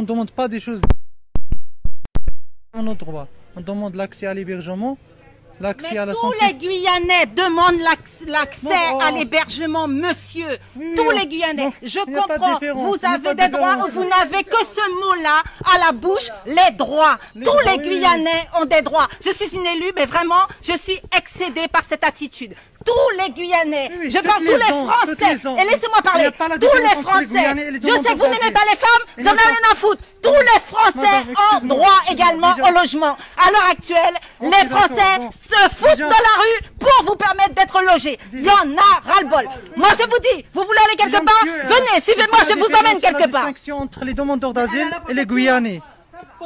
On ne demande pas des choses en nos droits. On demande l'accès à l'hébergement, l'accès Mais à la tous santé. les Guyanais demandent l'ac- l'accès à l'hébergement, monsieur. Oui, tous les Guyanais. non, Je comprends. Vous avez des droits, vous n'avez que ce mot-là à la bouche, les droits. tous droits, les oui. Guyanais ont des droits. Je suis une élue, mais vraiment, je suis excédée par cette attitude. Tous les Guyanais, Oui, je parle tous les ans, Français. les. Et laissez-moi parler. Tous les Français. Les Je sais que vous n'aimez pas les femmes, Il j'en ai n'y a pas- rien à foutre. Tous les Français ont droit également au logement. À l'heure actuelle, les d'accord, Français se foutent de la rue pour vous permettre d'être logés. Il y en a ras-le-bol. Moi, je vous dis, vous voulez aller quelque part? monsieur, euh, Venez, suivez-moi, je vous emmène quelque part. distinction entre les demandeurs d'asile et les Guyanais.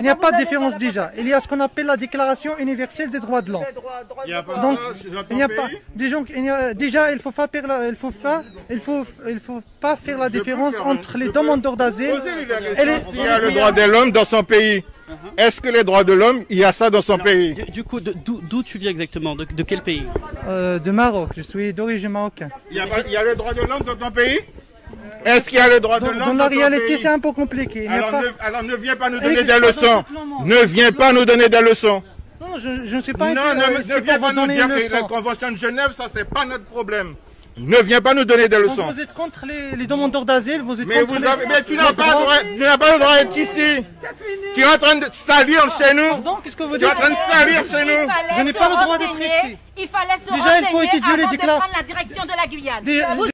Il n'y a pas de différence déjà. Il y a ce qu'on appelle la Déclaration universelle des droits de l'homme. Il n'y a pas Donc, il n'y a pas. Disons qu'il y a- déjà, il faut pas faire la, il faut pas, il faut, il faut pas faire la différence entre les demandeurs d'asile et les. s'il y a le droit de l'homme dans son pays. Est-ce que les droits de l'homme, il y a ça dans son pays Du, du coup, d'où d'où tu viens exactement? De, de quel pays? Euh, de Maroc. Je suis d'origine marocaine. il y, a pas- il y a le droit de l'homme dans ton pays? Est-ce qu'il y a le droit de Dans, l'homme dans la réalité, c'est un peu compliqué. Alors, pas. ne, alors ne viens pas nous donner des leçons. Ne viens pas nous donner des leçons. Non, je, je ne suis pas. Non, euh, ne, ne viens pas nous donner dire que la convention de Genève, ça c'est pas notre problème. Ne viens pas nous donner des Donc leçons. vous êtes contre les, les demandeurs d'asile, vous êtes Mais, contre vous les- avez, mais tu n'as pas, le droits- droit- tu n'as pas le droit d'être ici. Tu es en train de salir chez nous. Pardon, qu'est-ce que vous Tu es dites en train de salir chez Il nous. fallait Je n'ai se pas le droit d'être ici. Il fallait se Déjà, il faut renseigner étudier les avant de déclarations. prendre la direction de la Guyane. Des- Vous